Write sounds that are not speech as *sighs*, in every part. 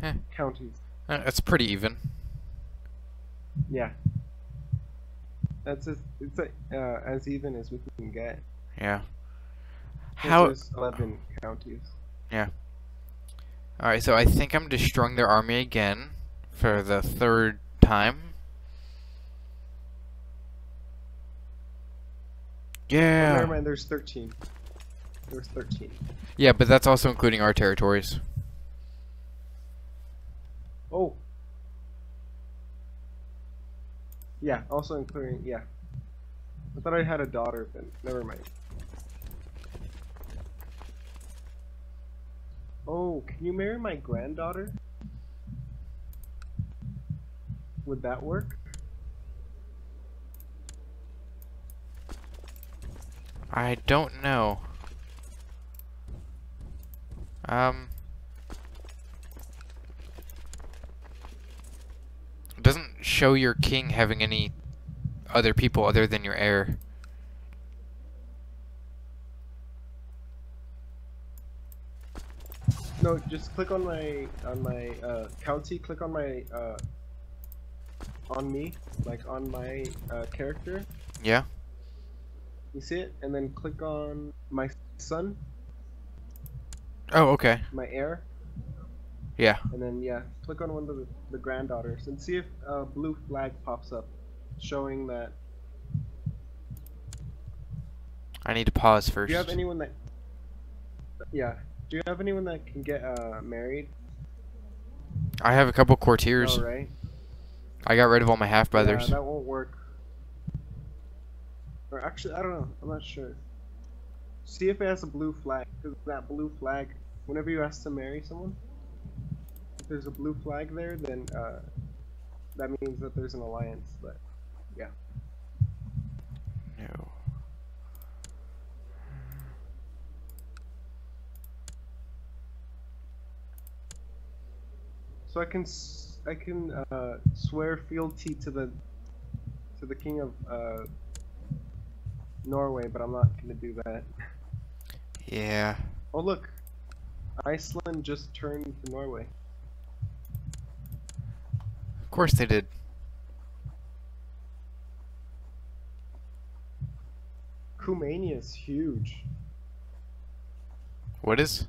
Heh. counties. Uh, It's pretty even. Yeah. That's as it's a, uh, as even as we can get. Yeah. How? There's eleven counties. Yeah. Alright, so I think I'm destroying their army again for the third time. Oh, Yeah. never mind. There's thirteen. There's thirteen. Yeah, but that's also including our territories. Oh. Yeah. Also including yeah. I thought I had a daughter, but never mind. Oh, can you marry my granddaughter? Would that work? I don't know. Um. It doesn't show your king having any other people other than your heir. No, just click on my on my uh, county. Click on my uh, on me, like on my uh, character. Yeah? You see it, and then click on my son, Oh, okay. my heir, Yeah. and then yeah, click on one of the, the granddaughters and see if a blue flag pops up, showing that. I need to pause first. Do you have anyone that? Yeah. Do you have anyone that can get uh, married? I have a couple courtiers. No, right? I got rid of all my half brothers. Yeah, that won't work. Or actually, I don't know. I'm not sure. See if it has a blue flag. Because that blue flag, whenever you ask to marry someone, there's a blue flag there, then uh, that means that there's an alliance. But yeah. No. so I can I can uh, swear fealty to the to the king of uh, Norway, but I'm not gonna do that. Yeah. Oh look, Iceland just turned to Norway. Of course they did. Cumania is huge. What is?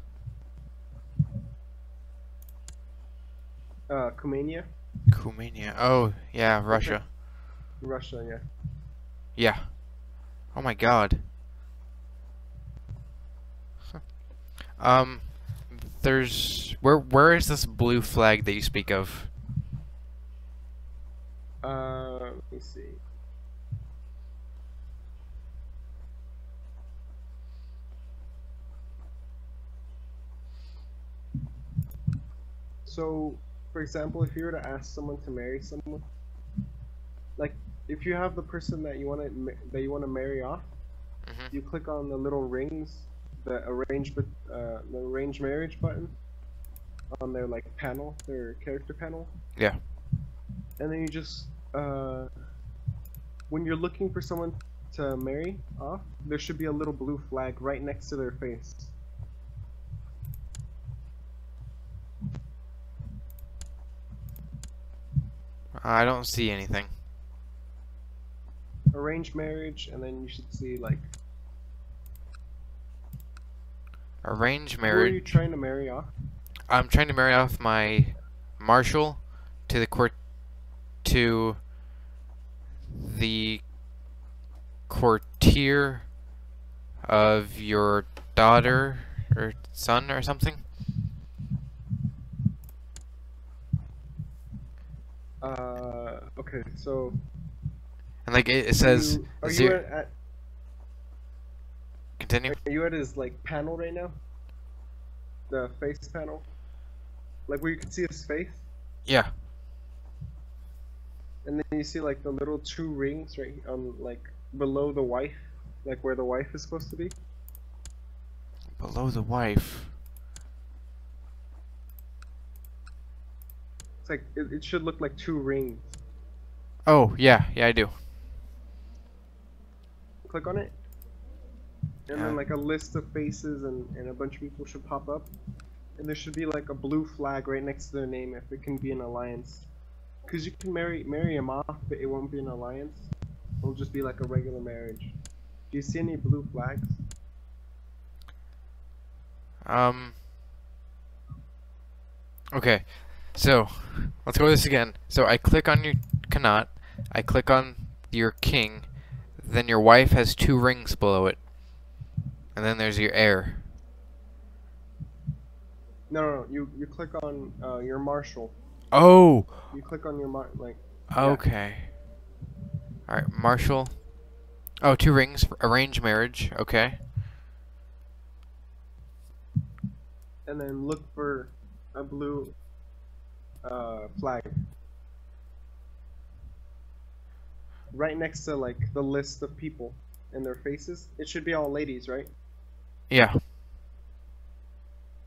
Uh, Cumania, Cumania. Oh, yeah, Russia. Russia, yeah. Yeah. Oh my god. Um, there's where where is this blue flag that you speak of? Uh, let me see. So, for example, if you were to ask someone to marry someone, like if you have the person that you want to that you want to marry off, Mhm. you click on the little rings, the arrange but uh, the arrange marriage button on their like panel, their character panel. Yeah. And then you just uh, when you're looking for someone to marry off, there should be a little blue flag right next to their face. I don't see anything. Arrange marriage, and then you should see like Arrange marriage. who are you trying to marry off? I'm trying to marry off my marshal to the court to the courtier of your daughter or son or something. Uh, okay, so And like it, it says you, are you zero. at Continue. are you at his like panel right now? The face panel, like where you can see his face, Yeah. And then you see like the little two rings right on like below the wife, like where the wife is supposed to be. Below the wife. It's like it, it should look like two rings. Oh yeah, yeah I do. Click on it, and Yeah. then like a list of faces and, and a bunch of people should pop up. and there should be like a blue flag right next to their name if it can be an alliance. Cause you can marry marry him off, but it won't be an alliance. It'll just be like a regular marriage. Do you see any blue flags? Um. Okay, so let's go with this again. So I click on your Connaught, I click on your king, then your wife has two rings below it, and then there's your heir. No, no, no. You you click on uh, your marshal. Oh, You click on your mar like. okay. All right, Marshall. Oh, two rings, arranged marriage. Okay. and then look for a blue uh, flag. Right next to like the list of people and their faces. It should be all ladies, right? Yeah.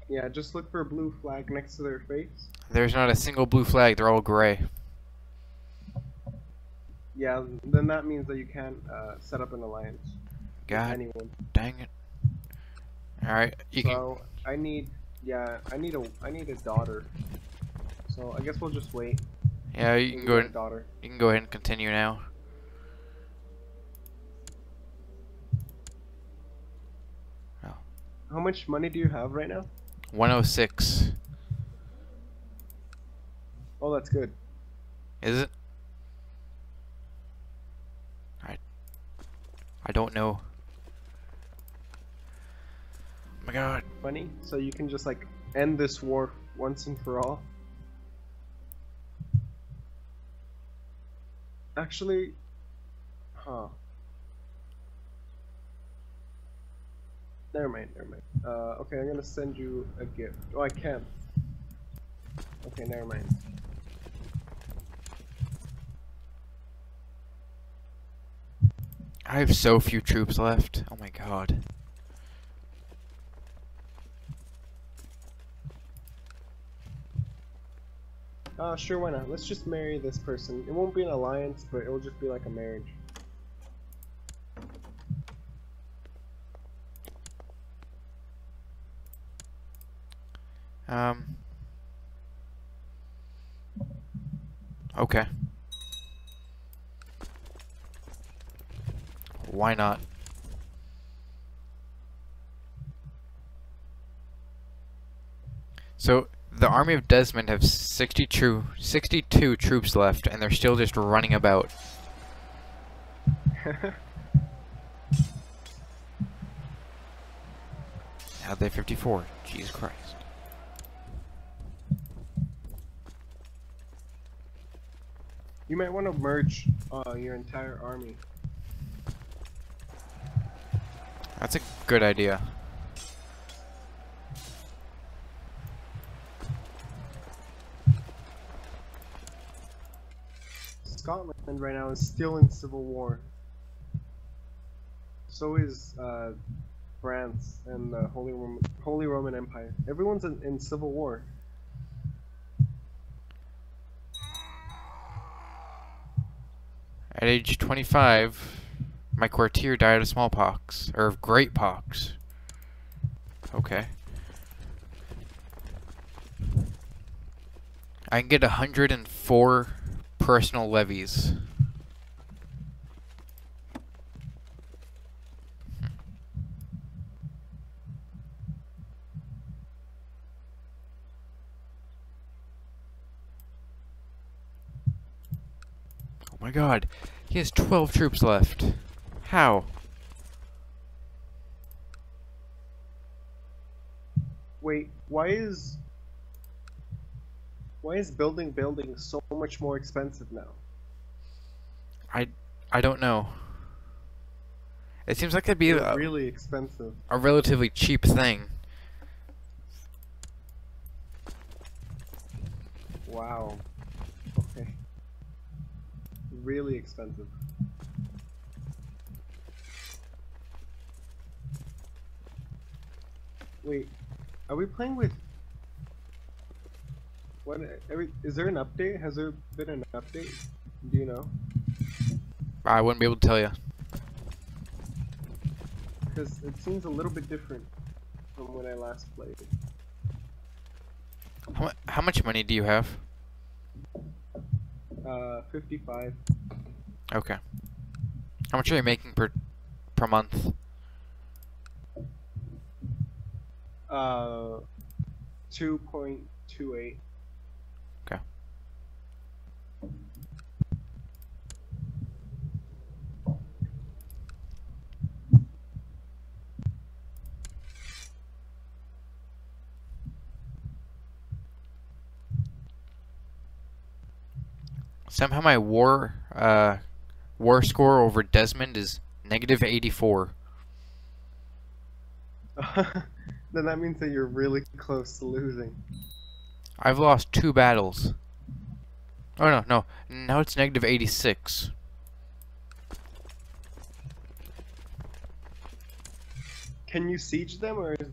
Yeah, just look for a blue flag next to their face. There's not a single blue flag. They're all gray. Yeah, then that means that you can't uh, set up an alliance God anyone. dang it. All right, you can. So I need, yeah, I need a, I need a daughter. So I guess we'll just wait. Yeah, you can go. get a And, daughter. you can go ahead and continue now. How much money do you have right now? 106. Oh, that's good. Is it? I. I don't know. Oh my God. Funny. So you can just like end this war once and for all. Actually, huh. Never mind, never mind. Uh, okay, I'm gonna send you a gift. Oh, I can't. Okay, never mind. I have so few troops left. Oh my God. Uh, sure, why not? Let's just marry this person. It won't be an alliance, but it'll just be like a marriage. Um. Okay. Why not? So the army of Desmond have 60 true, 62 troops left, and they're still just running about. *laughs* How'd they 54? Jesus Christ. You might want to merge uh, your entire army. That's a good idea. Scotland right now is still in civil war. So is uh, France and the Holy Roman, Holy Roman Empire. Everyone's in, in civil war. At age 25, my courtier died of smallpox, or of great pox. Okay. I can get 104 personal levies. Hmm. Oh my god, he has 12 troops left. How? Wait, why is why is building buildings so much more expensive now? I I don't know. It seems like it'd be a, really expensive. a relatively cheap thing. Wow. Really expensive. Wait, are we playing with? What? Is there an update? Has there been an update? Do you know? I wouldn't be able to tell you. Because it seems a little bit different from when I last played. How, how much money do you have? Uh, 55. Okay. How much are you making per per month? Uh, 2.28. Okay. Somehow my war uh war score over Desmond is negative 84. *laughs* then that means that you're really close to losing. I've lost two battles. Oh no, no. Now it's negative 86. Can you siege them, or is,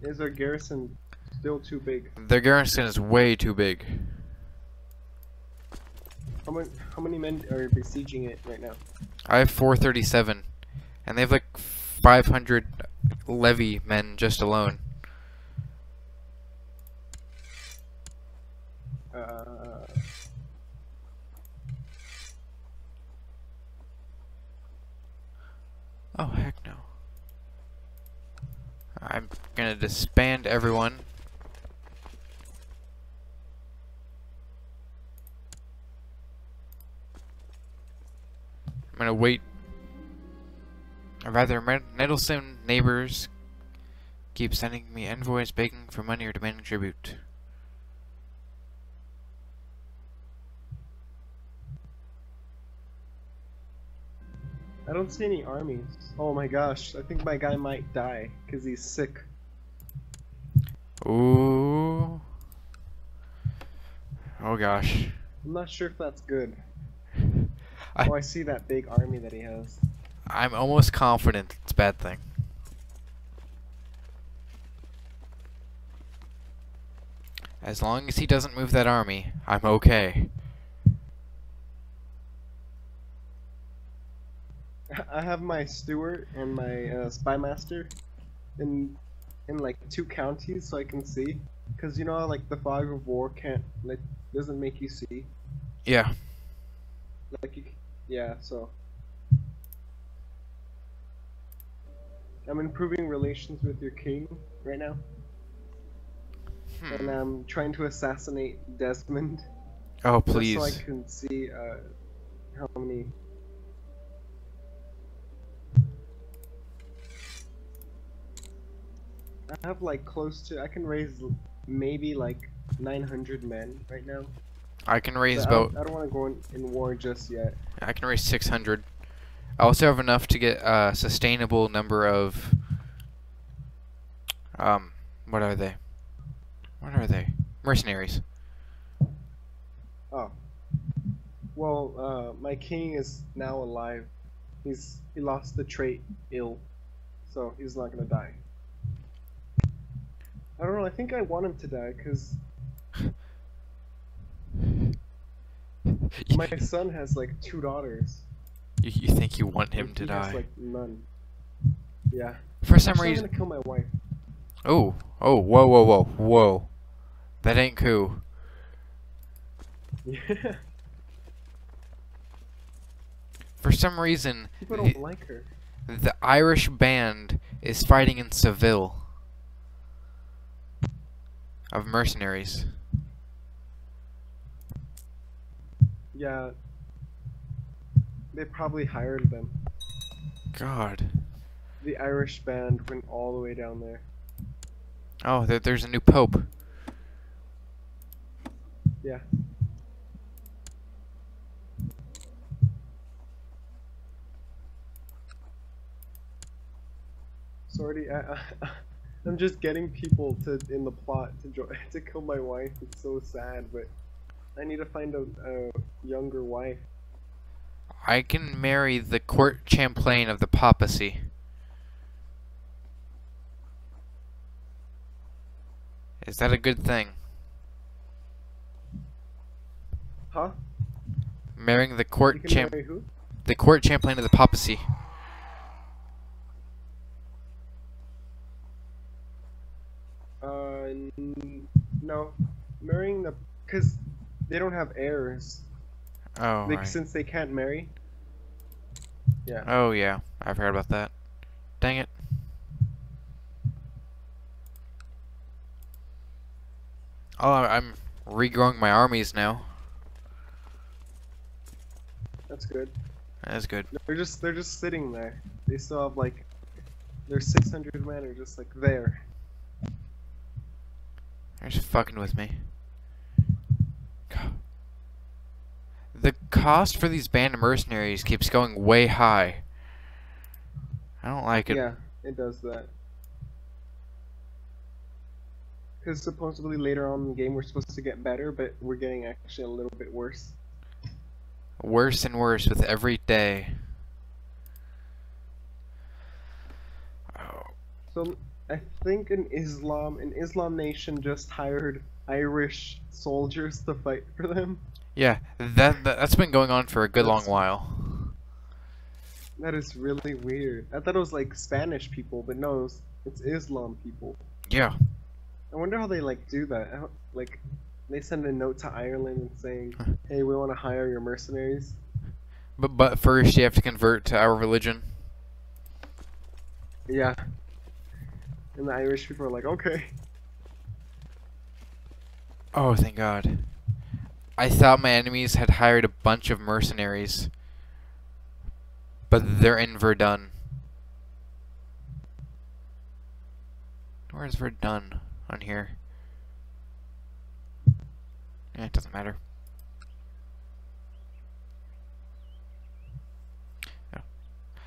is our garrison still too big? Their garrison is way too big. How many, how many men are besieging it right now? I have 437, and they have like 500 levy men just alone. Uh, Oh heck no. I'm gonna disband everyone. I'm gonna wait. Or rather, med- meddlesome neighbors keep sending me envoys begging for money or demanding tribute. I don't see any armies. Oh my gosh, I think my guy might die because he's sick. Ooh. Oh gosh. I'm not sure if that's good. I- oh, I see that big army that he has. I'm almost confident it's a bad thing. As long as he doesn't move that army, I'm okay. *laughs* I have my steward and my uh, spy master in in like two counties so I can see. Cause you know how, like the fog of war can't like doesn't make you see. Yeah. Like you, yeah. So I'm improving relations with your king right now, and Hmm. I'm trying to assassinate Desmond. Oh, please. so I can see uh, how many. I have like close to. I can raise maybe like 900 men right now. I can raise But I about I don't want to go in, in war just yet. I can raise 600. I also have enough to get a sustainable number of um what are they? What are they? Mercenaries. Oh. Well, uh, my king is now alive. He's he lost the trait ill, so he's not gonna die. I don't know. I think I want him to die because *laughs* my son has like two daughters. You, you think you want him to he has, die? like none. Yeah. For some Actually, I'm reason. gonna kill my wife. Oh, oh, whoa, whoa, whoa, whoa. That ain't cool. Yeah. *laughs* For some reason, People don't like her. the Irish band is fighting in Seville. Of mercenaries. Yeah. They probably hired them. God. The Irish band went all the way down there. Oh, there, there's a new pope. Yeah. Sorry, I, I, *laughs* I'm just getting people to in the plot to join *laughs* to kill my wife. It's so sad, but I need to find a, a younger wife. I can marry the court champlain of the papacy. Is that a good thing? Huh? Marrying the court champ the court champlain of the papacy. Uh, n- No, marrying the because they don't have heirs. Oh, Like right. since they can't marry. Yeah. oh yeah, I've heard about that. Dang it. Oh, I'm regrowing my armies now. That's good. That's good. They're just they're just sitting there. They still have like their 600 men are just like there. They're just fucking with me. The cost for these band of mercenaries keeps going way high. I don't like it. Yeah, it does that. Because supposedly later on in the game we're supposed to get better, but we're getting actually a little bit worse. Worse and worse with every day. Oh. So I think in Islam, an Islam nation just hired Irish soldiers to fight for them. Yeah, that, that that's been going on for a good long while. That is really weird. I thought it was like Spanish people, but no, it's, it's Islam people. Yeah. I wonder how they like do that. Like, they send a note to Ireland and saying, "Hey, we want to hire your mercenaries." But but first you have to convert to our religion. Yeah. And the Irish people are like, "Okay." Oh, thank God. I thought my enemies had hired a bunch of mercenaries. But they're in Verdun. Where's Verdun on here? Eh, it doesn't matter. Yeah.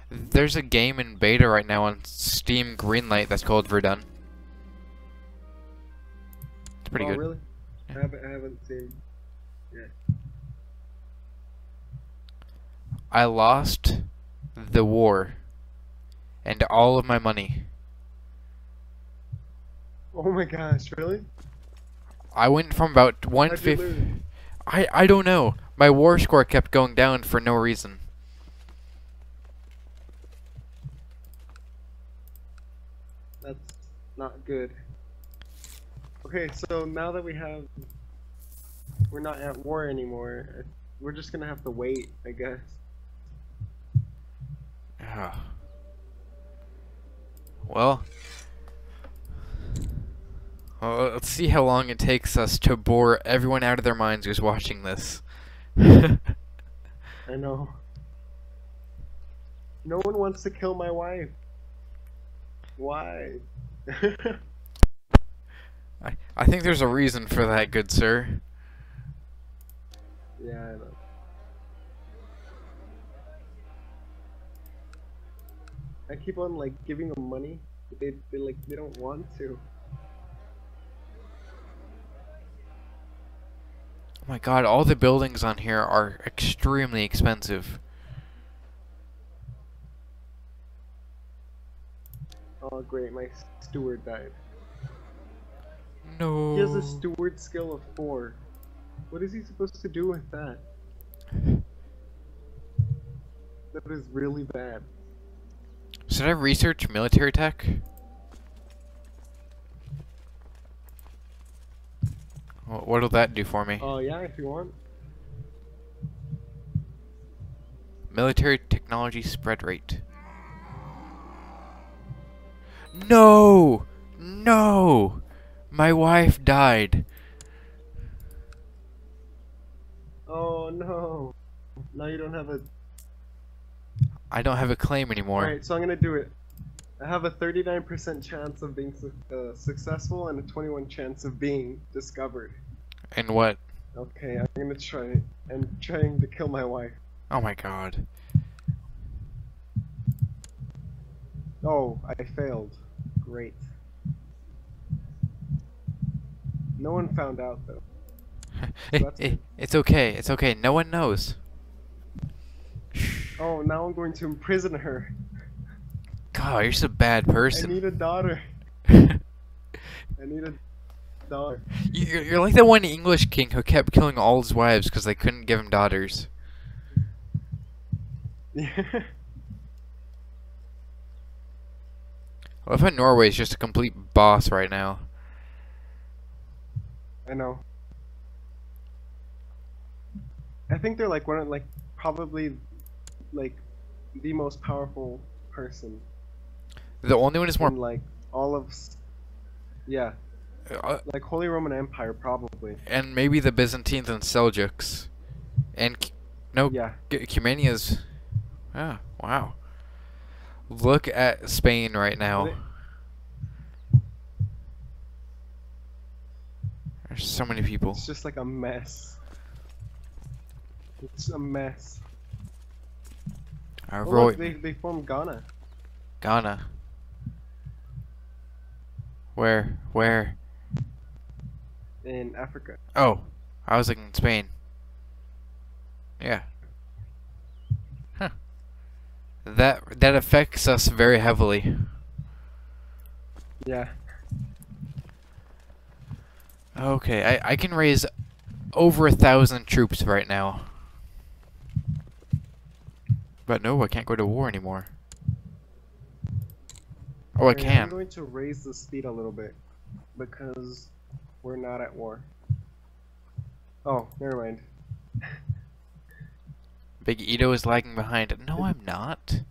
There's a game in beta right now on Steam Greenlight that's called Verdun. It's pretty oh, good. really? I haven't, I haven't seen. I lost the war and all of my money. Oh my gosh, really? I went from about How'd you 150. lose? I I don't know. My war score kept going down for no reason. That's not good. Okay, so now that we have, we're not at war anymore. We're just gonna have to wait, I guess. Ah. Well, well, let's see how long it takes us to bore everyone out of their minds who's watching this. *laughs* I know. No one wants to kill my wife. Why? *laughs* I I think there's a reason for that, good sir. yeah, I know. I keep on like giving them money, but they they like they don't want to. Oh my god, all the buildings on here are extremely expensive. Oh great, my steward died. No. He has a steward skill of four. What is he supposed to do with that? *laughs* That is really bad. Should I research military tech? What'll that do for me? Oh yeah, if you want. Military technology spread rate. No! No! My wife died. Oh no. Now you don't have a. I don't have a claim anymore. Alright, so I'm gonna do it. I have a 39% chance of being su- uh, successful and a 21 chance of being discovered. And what? Okay, I'm gonna try. I'm trying to kill my wife. Oh my god. Oh, I failed. Great. No one found out though. It- it- it's okay. It's okay. No one knows. *sighs* Oh, now I'm going to imprison her. God, you're just a bad person. I need a daughter. *laughs* I need a daughter. You- You're, you're like that one English king who kept killing all his wives because they couldn't give him daughters. *laughs* Yeah. I love how Norway's just a complete boss right now. I know. I think they're like one of like probably like the most powerful person The only one is more. in like all of yeah Uh, like Holy Roman Empire probably and maybe the Byzantines and Seljuks. And. No, yeah Cumania's. Ah, wow. Look at Spain right now. There's so many people. it's just like a mess it's a mess oh, look, they they formed Ghana Ghana. Where? Where? in Africa Oh, I was looking Spain. Yeah. Huh. That that affects us very heavily. yeah Okay, I I can raise over a thousand troops right now. But no, I can't go to war anymore. Oh, I Alright, I'm going to raise the speed a little bit because we're not at war oh never mind *laughs* Bigeato is lagging behind. No, I'm not.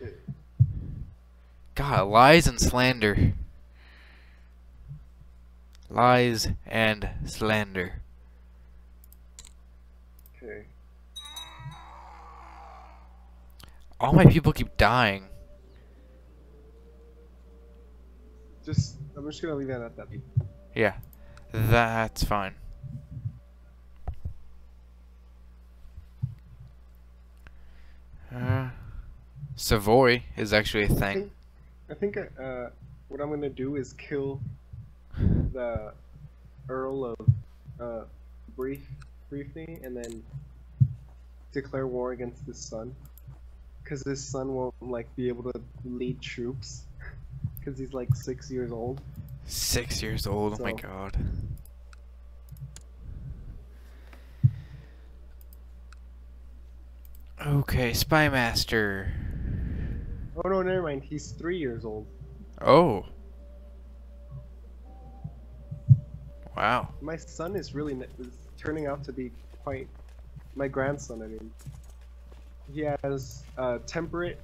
*laughs* God, lies and slander. Lies and slander. okay All my people keep dying. just I'm just gonna leave that at that Yeah, that's fine. Uh, Savoy is actually a thing. I think, I think uh, what I'm gonna do is kill the Earl of uh, Brief briefly, and then declare war against his son, because his son won't like be able to lead troops, *laughs* because he's like six years old. Six years old. Oh my god. Okay, Spy Master. Oh no, never mind. He's three years old. Oh. Wow. My son is really is turning out to be quite my grandson. I mean, he has uh, temperate.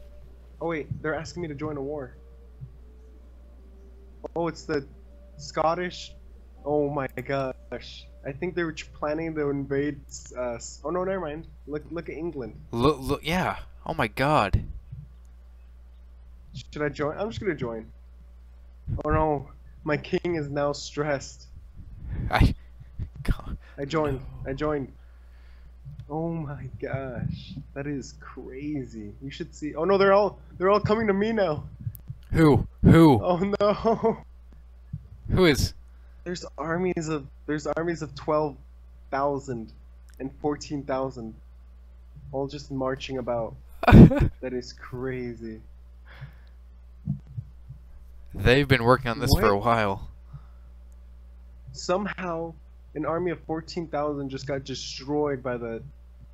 Oh wait, they're asking me to join a war. Oh, it's the Scottish. Oh my gosh! I think they were planning to invade. Uh, s- oh no, never mind. Look, look at England. Look, look, yeah. Oh my god. Should I join? I'm just gonna join. Oh no, my king is now stressed. I. God. I joined. I joined. Oh my gosh, that is crazy. You should see. Oh no, they're all they're all coming to me now. Who? Who? Oh no. Who is? There's armies of there's armies of twelve thousand and fourteen thousand, all just marching about. *laughs* That is crazy. They've been working on this for a while. Somehow, an army of fourteen thousand just got destroyed by the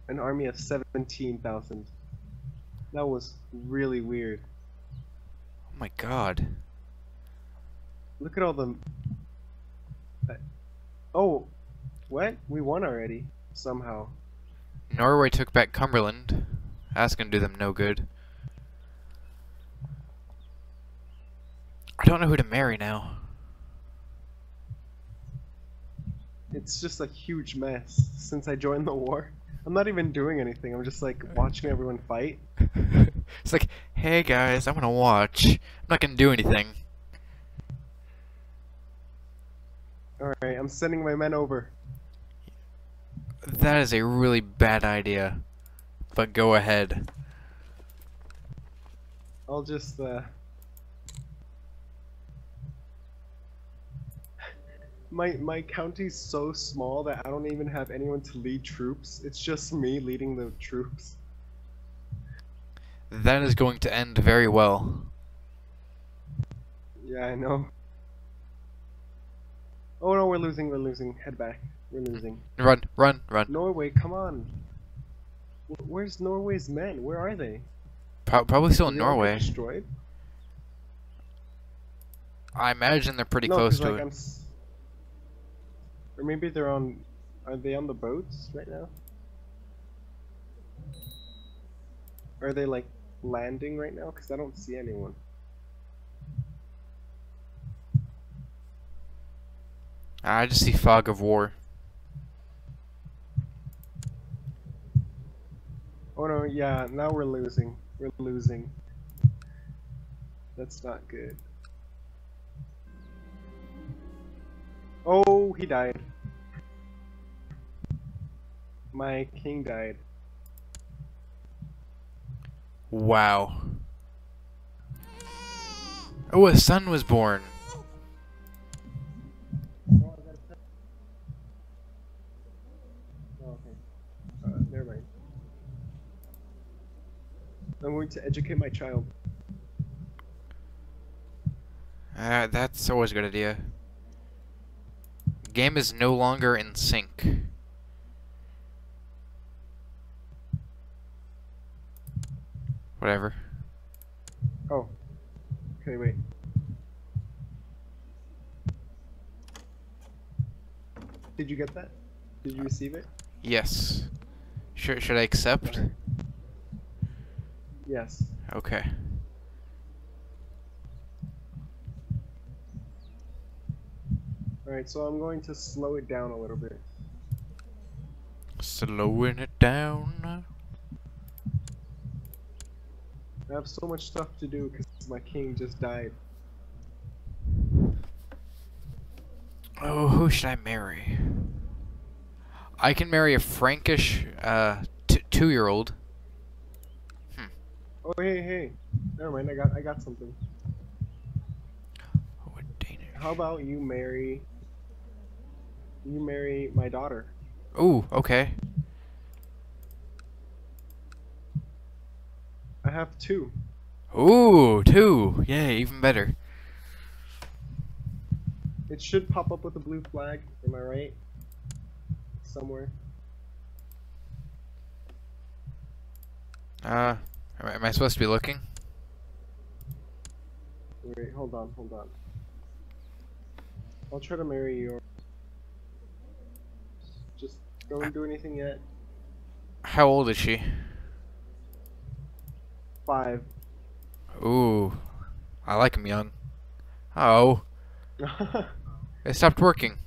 an army of seventeen thousand. That was really weird. Oh my god. Look at all the. uh, Oh, what? We won already somehow. Norway took back Cumberland. That's gonna do them no good. I don't know who to marry now. It's just a huge mess since I joined the war. I'm not even doing anything. I'm just like watching everyone fight. *laughs* it's like, hey guys, I'm gonna watch. I'm not gonna do anything. All right, I'm sending my men over. That is a really bad idea. But go ahead. I'll just uh My my county's so small that I don't even have anyone to lead troops. It's just me leading the troops. That is going to end very well. Yeah, I know. Oh no, we're losing, we're losing. Head back. We're losing. Run, run, run. Norway, come on. Where's Norway's men? Where are they? Pro- probably still in Did they all get Norway. Destroyed? I imagine they're pretty no, close to like, it. I'm Or maybe they're on. Are they on the boats right now? Are they like landing right now? Because I don't see anyone. I just see fog of war. Oh no, yeah, now we're losing. We're losing. That's not good. Oh, he died. My king died. Wow. Oh, a son was born. Oh, okay. Uh, never mind. I'm going to educate my child. Uh, that's always a good idea. Game is no longer in sync. Whatever. Oh. Okay, wait. Did you get that? Did you receive it? Yes. Should should I accept? Yes. Okay. Alright, so I'm going to slow it down a little bit. Slowing it down. I have so much stuff to do because my king just died. Oh, who should I marry? I can marry a Frankish uh, two-year-old. Oh hey hey, never mind. I got I got something. Oh. How about you marry? You marry my daughter. Ooh, okay. I have two. Ooh, two. Yay, even better. It should pop up with a blue flag. Am I right? Somewhere. Uh, am I- am I supposed to be looking? Wait, hold on, hold on. I'll try to marry your. Don't do anything yet. How old is she? Five. Ooh, I like him young. Oh, *laughs* it stopped working.